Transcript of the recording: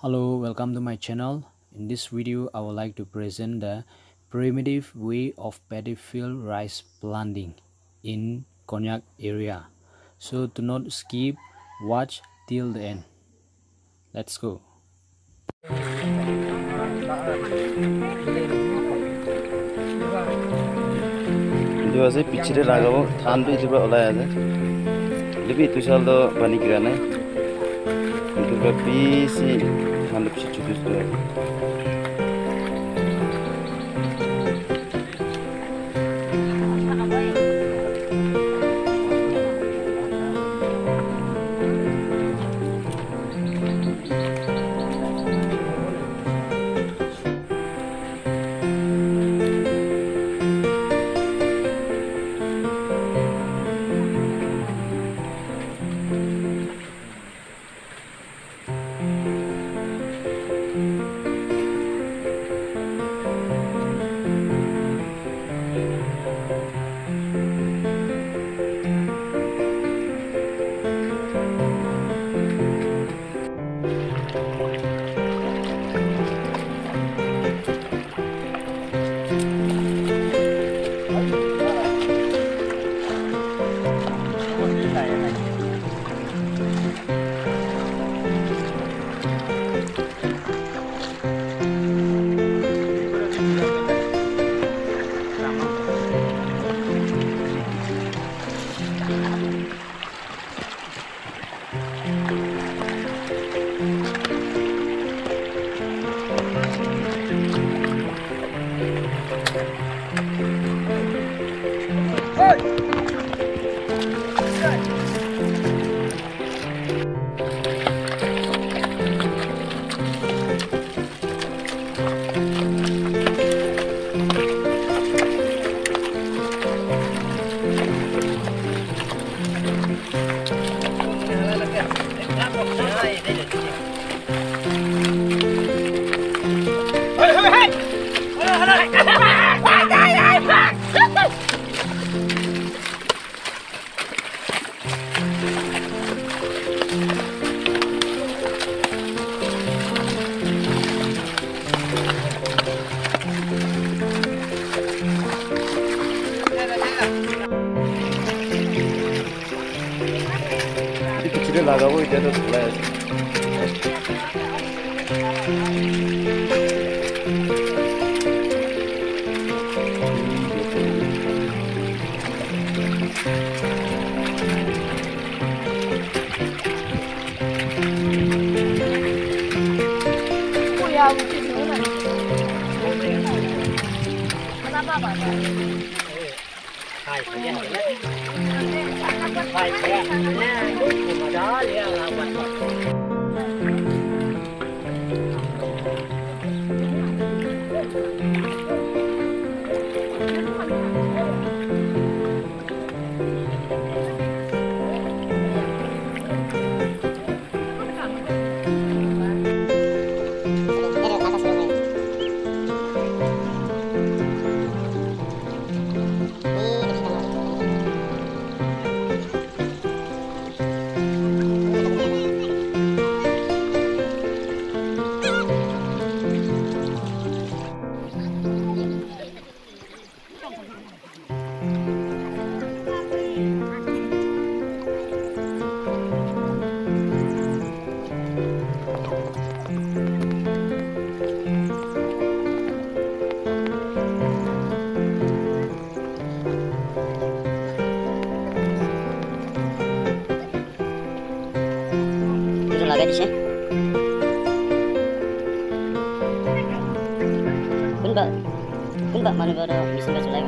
Hello, welcome to my channel. In this video, I would like to present the primitive way of paddy field rice planting in Konyak area. So do not skip, watch till the end. Let's go. Olay ada. Lebih tu sal do bani dua bisi handap tuh tu 大个我一天都出来了。对呀，我挺无奈。和他爸爸的。phải thế phải thế, lúc mà đó là quan trọng kardeşim. Bunu da Kung ba, mano ba na, bisog ka sa